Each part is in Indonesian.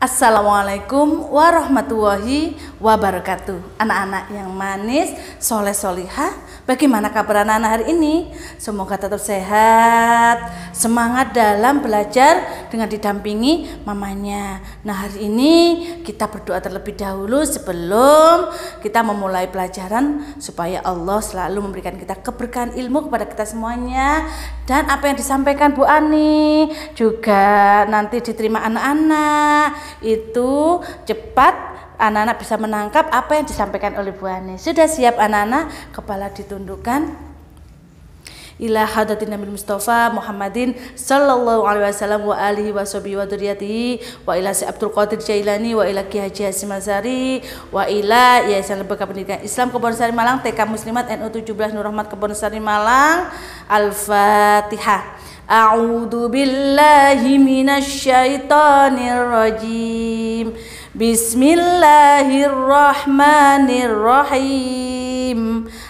Assalamualaikum warahmatullahi wabarakatuh Anak-anak yang manis, soleh solihah Bagaimana kabar anak-anak hari ini? Semoga tetap sehat Semangat dalam belajar dengan didampingi mamanya Nah hari ini kita berdoa terlebih dahulu Sebelum kita memulai pelajaran Supaya Allah selalu memberikan kita keberkahan ilmu kepada kita semuanya Dan apa yang disampaikan Bu Ani Juga nanti diterima anak-anak itu cepat anak-anak bisa menangkap apa yang disampaikan oleh Bu Ani. Sudah siap anak-anak? Kepala ditundukkan ila hadatin Nabi Mustafa Muhammadin sallallahu alaihi wasallam wa alihi wa sahbihi wa dzurriyyatihi wa ila si Abdul Qadir Jailani wa ila Ki Haji Hasim Azhari wa ila Yayasan Lembaga Pendidikan Islam Kebon Sari Malang TK Muslimat NU 17 Nur Rahmat Kebon Sari Malang Al-Fatihah A'udzu billahi minasyaitonir rajim. Bismillahirrahmanirrahim.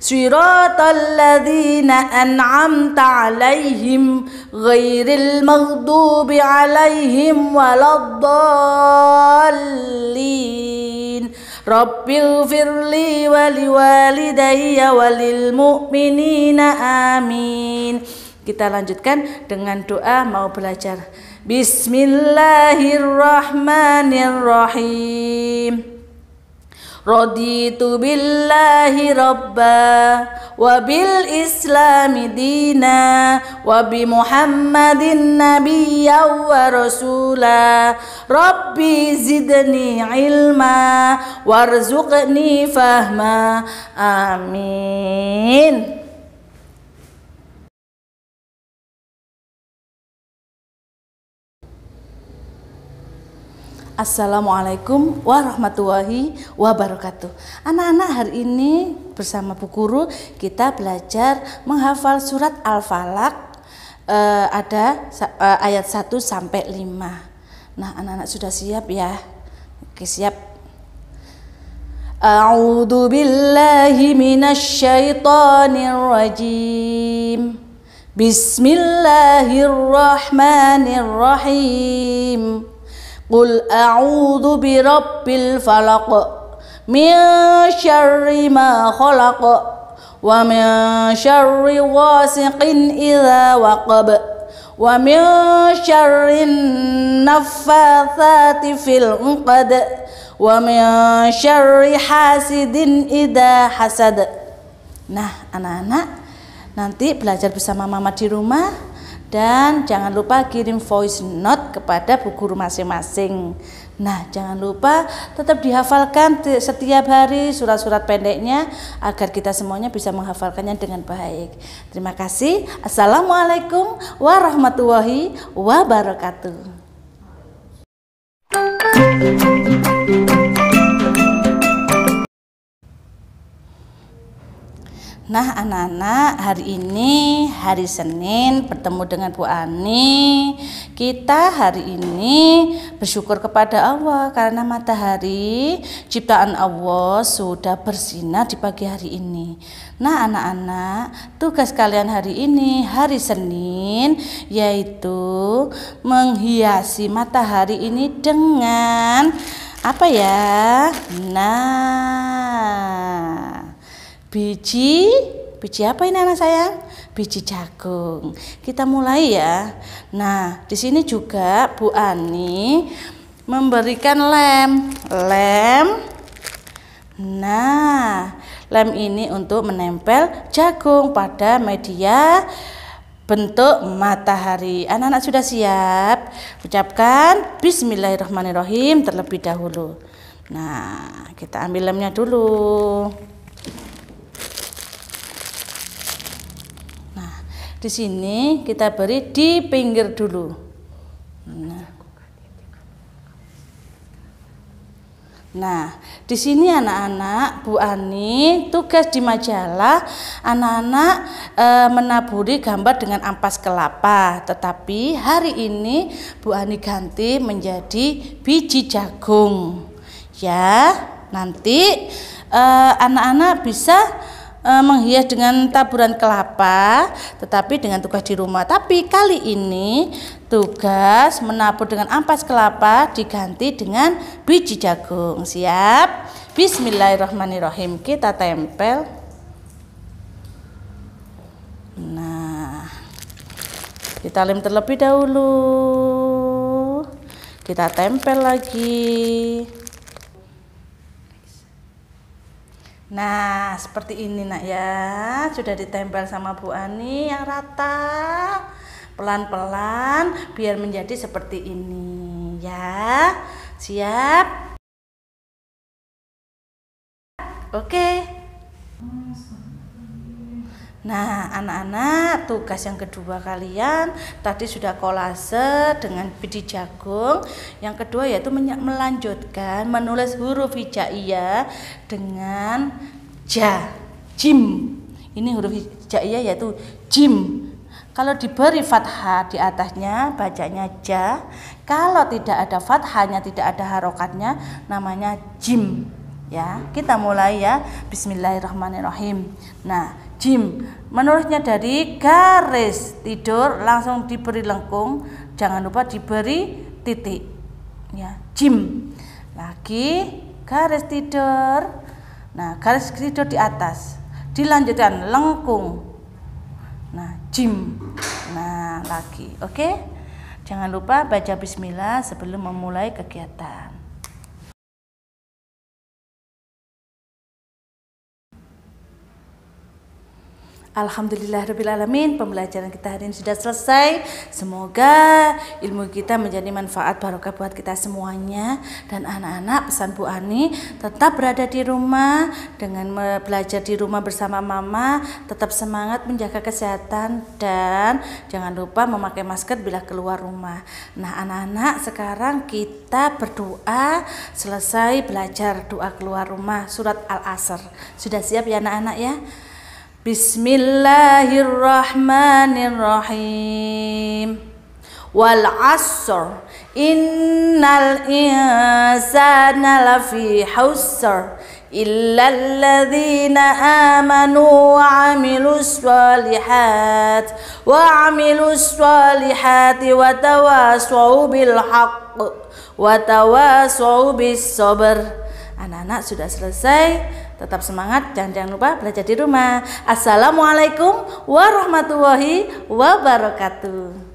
صراط الذين أنعمت عليهم غير المغضوب عليهم ولا الضالين رب اغفر لي ولوالدي وللمؤمنين آمين Kita lanjutkan dengan doa mau belajar. Bismillahirrahmanirrahim. Raditu billahi rabba wa bil islami dina wa bi muhammadin nabiyya wa rasula rabbi Assalamualaikum warahmatullahi wabarakatuh. Anak-anak hari ini bersama Bu Guru kita belajar menghafal surat Al-Falaq uh, ada uh, ayat 1 sampai 5. Nah, anak-anak sudah siap ya? Oke, siap. A'udzu billahi minasyaitonir rajim. Bismillahirrahmanirrahim. Qul a'udzu birabbil falaq min syarri ma khalaq wa min syarri ghasiqin idza waqab wa min syarri naffatsati fil 'uqad wa min Nah, anak-anak nanti belajar bersama mama di rumah dan jangan lupa kirim voice note kepada bu guru masing-masing. Nah, jangan lupa tetap dihafalkan setiap hari surat-surat pendeknya agar kita semuanya bisa menghafalkannya dengan baik. Terima kasih. Assalamualaikum warahmatullahi wabarakatuh. Nah anak-anak hari ini hari Senin bertemu dengan Bu Ani. Kita hari ini bersyukur kepada Allah karena matahari ciptaan Allah sudah bersinar di pagi hari ini. Nah anak-anak tugas kalian hari ini hari Senin yaitu menghiasi matahari ini dengan apa ya? Nah biji biji apa ini anak sayang biji jagung. Kita mulai ya. Nah di sini juga Bu Ani memberikan lem. Lem. Nah lem ini untuk menempel jagung pada media bentuk matahari. Anak-anak sudah siap? Ucapkan bismillahirrahmanirrahim terlebih dahulu. Nah kita ambil lemnya dulu Di sini kita beri di pinggir dulu. Nah. Nah, di sini anak-anak, Bu Ani tugas di majalah anak-anak e, menaburi gambar dengan ampas kelapa. Tetapi hari ini Bu Ani ganti menjadi biji jagung. Ya, nanti eh, anak-anak bisa e, menghias dengan taburan kelapa, tetapi dengan tugas di rumah. Tapi kali ini tugas menabur dengan ampas kelapa diganti dengan biji jagung. Siap? Bismillahirrahmanirrahim. Kita tempel. Nah, kita lem terlebih dahulu. Kita tempel lagi. Nah, seperti ini nak ya. Sudah ditempel sama Bu Ani yang rata. Pelan-pelan biar menjadi seperti ini ya. Siap? Oke. Nah, anak-anak, tugas yang kedua kalian tadi sudah kolase dengan biji jagung. Yang kedua yaitu melanjutkan menulis huruf hijaiyah dengan ja, jim. Ini huruf hijaiyah yaitu jim. Kalau diberi fathah di atasnya bacanya ja. Kalau tidak ada fathahnya, tidak ada harokatnya namanya jim. Ya, kita mulai ya. Bismillahirrahmanirrahim. Nah, Jim. Menurutnya dari garis tidur langsung diberi lengkung jangan lupa diberi titik. Ya Jim. Lagi garis tidur. Nah garis tidur di atas. Dilanjutkan lengkung. Nah Jim. Nah lagi. Oke? Jangan lupa baca bismillah sebelum memulai kegiatan Alhamdulillahirrahmanirrahim Pembelajaran kita hari ini sudah selesai. Semoga ilmu kita menjadi manfaat barokah buat kita semuanya. Dan anak-anak pesan Bu Ani Tetap berada di rumah. Dengan belajar di rumah bersama mama Tetap semangat menjaga kesehatan. Dan jangan lupa memakai masker bila keluar rumah. Nah anak-anak sekarang kita berdoa. Selesai belajar doa keluar rumah Surat Al-Asr. Sudah siap ya anak-anak ya بسم الله الرحمن الرحيم والعصر إن الإنسان لفي حسر إلا الذين آمنوا وعملوا الصالحات وعملوا الصالحات وتواصوا بالحق وتواصوا بالصبر Anak-anak sudah selesai Tetap semangat dan jangan lupa belajar di rumah. Assalamualaikum warahmatullahi wabarakatuh.